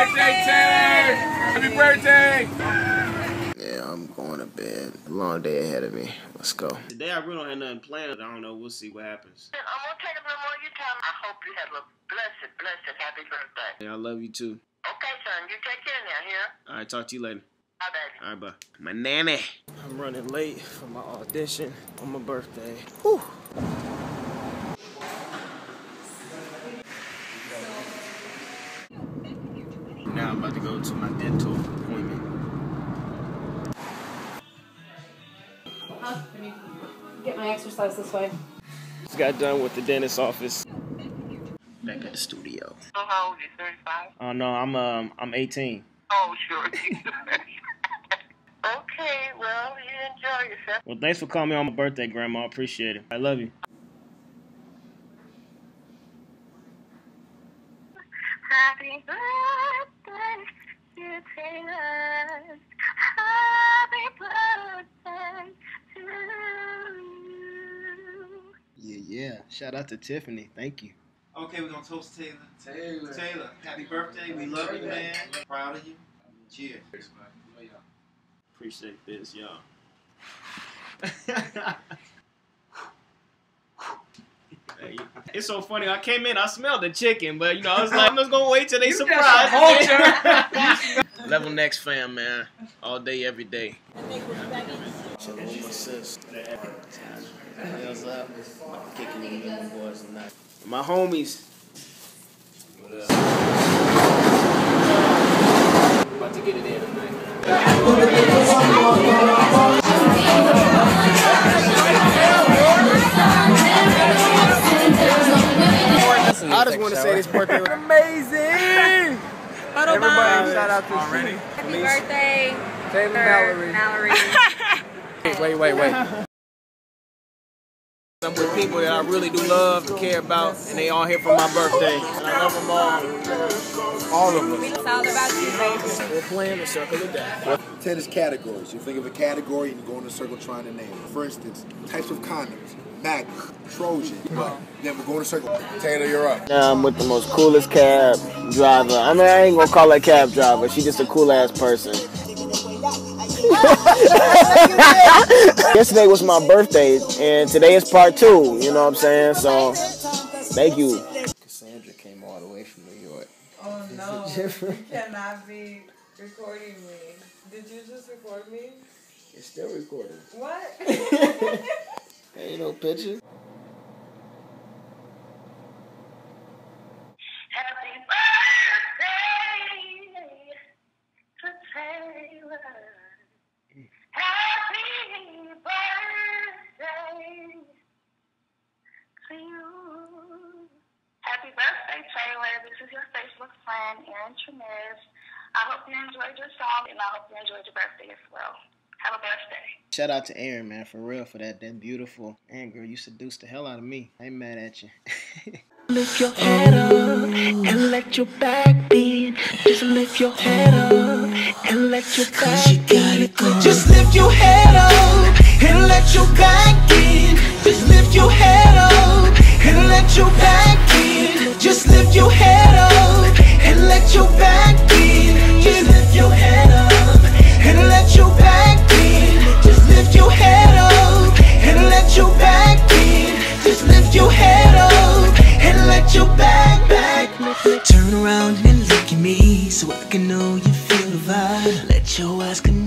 birthday, Taylor! Happy birthday! Yeah, I'm going to bed. Long day ahead of me. Let's go. Today I really don't have nothing planned. I don't know. We'll see what happens. I'm gonna take a little more of your time. I hope you have a blessed, blessed, happy birthday. Yeah, I love you too. Okay, son, you take care now, here. All right, talk to you later. Bye, baby. All right, bye. My nanny. I'm running late for my audition on my birthday. Whew. Now I'm about to go to my dental appointment. Get my exercise this way. Just got done with the dentist office. Back at the studio. So how old are you, 35? Oh no, I'm um I'm 18. Oh, sure. okay, well, you enjoy yourself. Well, thanks for calling me on my birthday, Grandma. I appreciate it. I love you. Happy birthday, dear Taylor. Happy birthday to you. Yeah, yeah. Shout out to Tiffany. Thank you. Okay, we're gonna toast Taylor. Taylor. Taylor, happy birthday. We love you, man. Proud of you. Cheers. Appreciate this, y'all. it's so funny. I came in, I smelled the chicken, but you know, I was like, I'm just gonna wait till they surprise me. Level next fam, man. All day, every day. Chilling with my sis. What's up? Kicking with me and boys tonight. My homies. Want to say this birthday was amazing. Oh Everybody, shout out to Already? Happy birthday, Taylor Mallory. Mallory. Wait, wait, wait. I'm with people that I really do love and care about, and they all here for my birthday. And I love them all. All of them. it's all about you, baby. We're playing the circle of death. Tennis categories. You think of a category and you go in a circle trying to name it. For instance, types of condoms. Magnum, Trojan. But then we're going in a circle. Taylor, you're up. Now I'm with the most coolest cab driver. I mean, I ain't gonna call her cab driver. She's just a cool ass person. Yesterday was my birthday, and today is part two. You know what I'm saying? So, thank you. Cassandra came all the way from New York. Oh no, you cannot be recording me. Did you just record me? It's still recording. What? Ain't no picture. Taylor. This is your Facebook friend, Erin Tremez. I hope you enjoyed your song, and I hope you enjoyed your birthday as well. Have a blessed day. Shout out to Aaron, man, for real, for that. That beautiful. Aaron, girl, you seduced the hell out of me. I ain't mad at you. Lift your head up and let your back beat. Just lift your head up and let your back you got it going. Just lift your head up and let so I can know you feel the vibe. Let your eyes come